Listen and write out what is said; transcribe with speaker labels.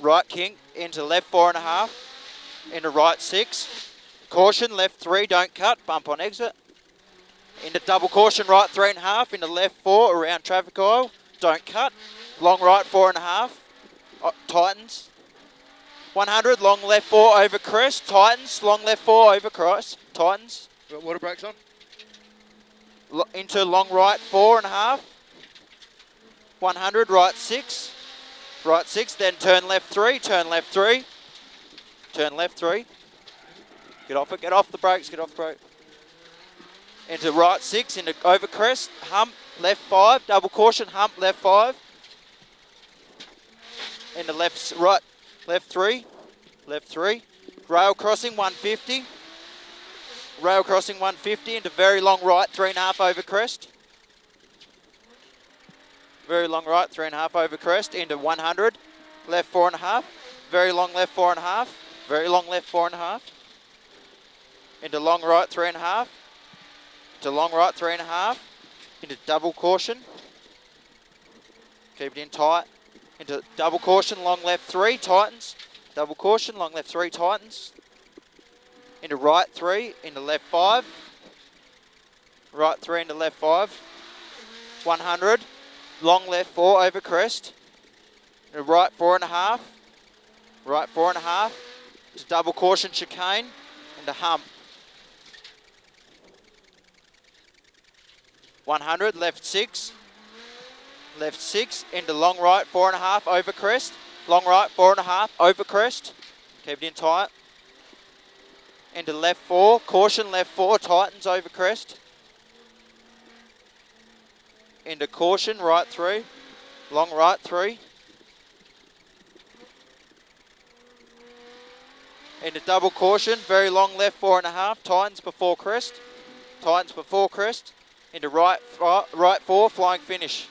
Speaker 1: right kink into left four and a half, into right six. Caution, left three, don't cut, bump on exit. Into double caution, right three and a half, into left four, around traffic oil. don't cut. Long right four and a half, uh, tightens. 100, long left four over crest, tightens. Long left four over crest, tightens.
Speaker 2: Got water brakes on?
Speaker 1: Into long right four and a half. 100, right six. Right six, then turn left three, turn left three. Turn left three. Get off it, get off the brakes, get off the brake. Into right six, into over crest, hump, left five, double caution, hump, left five. Into left, right, left three, left three. Rail crossing 150. Rail crossing 150 into very long right, three and a half over crest. Very long right, three and a half over crest into 100. Left four and a half. Very long left four and a half. Very long left four and a half. Into long right, three and a half. Into long right, three and a half. Into double caution. Keep it in tight. Into double caution, long left three, tightens. Double caution, long left three, tightens into right three, into left five. Right three into left five. 100. Long left four over crest. Right four and a half. Right four and a half. To double caution chicane. and a hump. 100. Left six. Left six. Into long right four and a half over crest. Long right four and a half over crest. Keep it in tight into left four. Caution, left four. Tightens over crest. Into caution, right three. Long right three. Into double caution, very long left four and a half. Tightens before crest. Tightens before crest. Into right, right four, flying finish.